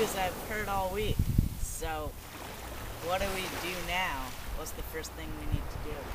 news I've heard all week. So, what do we do now? What's the first thing we need to do?